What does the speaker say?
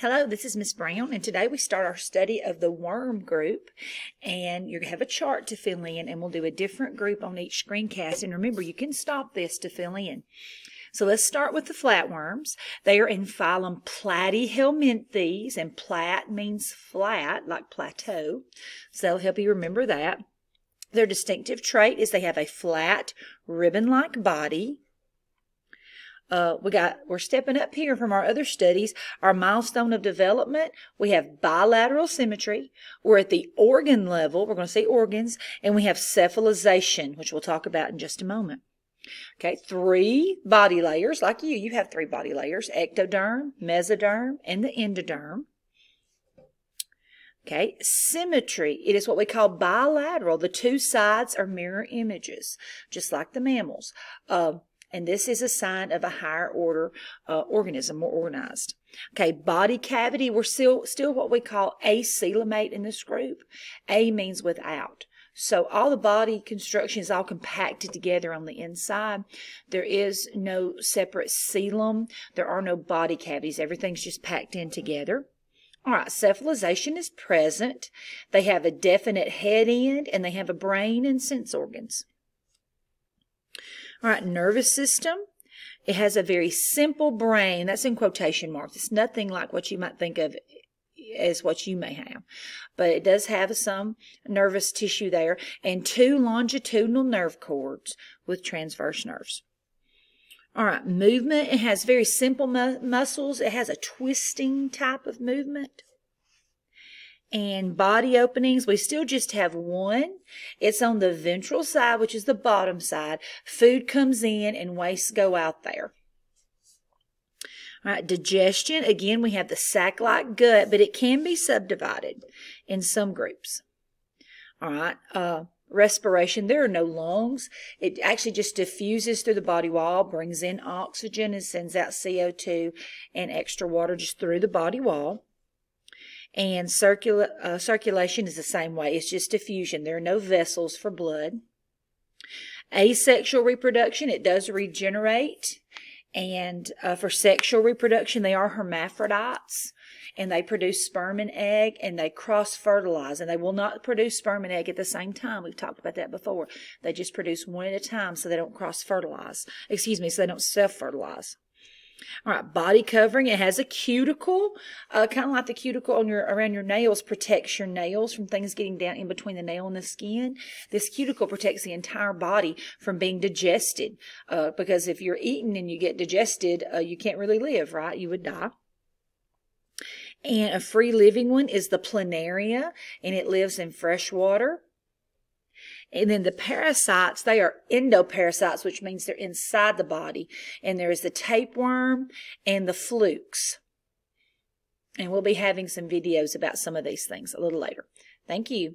Hello, this is Miss Brown, and today we start our study of the worm group. And you have a chart to fill in, and we'll do a different group on each screencast. And remember, you can stop this to fill in. So let's start with the flatworms. They are in phylum Platyhelminthes, and plat means flat, like plateau. So help you remember that. Their distinctive trait is they have a flat, ribbon-like body uh, we got we're stepping up here from our other studies. Our milestone of development, we have bilateral symmetry. We're at the organ level. We're going to say organs, and we have cephalization, which we'll talk about in just a moment. Okay, three body layers, like you. You have three body layers: ectoderm, mesoderm, and the endoderm. Okay, symmetry. It is what we call bilateral. The two sides are mirror images, just like the mammals. Uh, and this is a sign of a higher order uh, organism, more organized. Okay, body cavity, we're still, still what we call acoelomate in this group. A means without. So all the body construction is all compacted together on the inside. There is no separate coelom. There are no body cavities. Everything's just packed in together. All right, cephalization is present. They have a definite head end and they have a brain and sense organs. All right, nervous system. It has a very simple brain. That's in quotation marks. It's nothing like what you might think of as what you may have. But it does have some nervous tissue there and two longitudinal nerve cords with transverse nerves. All right, movement. It has very simple mu muscles. It has a twisting type of movement and body openings, we still just have one. It's on the ventral side, which is the bottom side. Food comes in and wastes go out there. All right, digestion, again, we have the sac-like gut, but it can be subdivided in some groups. All right, uh, respiration, there are no lungs. It actually just diffuses through the body wall, brings in oxygen and sends out CO2 and extra water just through the body wall. And circula uh, circulation is the same way. It's just diffusion. There are no vessels for blood. Asexual reproduction, it does regenerate. And uh, for sexual reproduction, they are hermaphrodites and they produce sperm and egg and they cross fertilize and they will not produce sperm and egg at the same time. We've talked about that before. They just produce one at a time so they don't cross fertilize. Excuse me, so they don't self fertilize. All right, body covering. It has a cuticle, uh, kind of like the cuticle on your around your nails protects your nails from things getting down in between the nail and the skin. This cuticle protects the entire body from being digested, uh, because if you're eating and you get digested, uh, you can't really live, right? You would die. And a free living one is the planaria, and it lives in fresh water. And then the parasites, they are endoparasites, which means they're inside the body. And there is the tapeworm and the flukes. And we'll be having some videos about some of these things a little later. Thank you.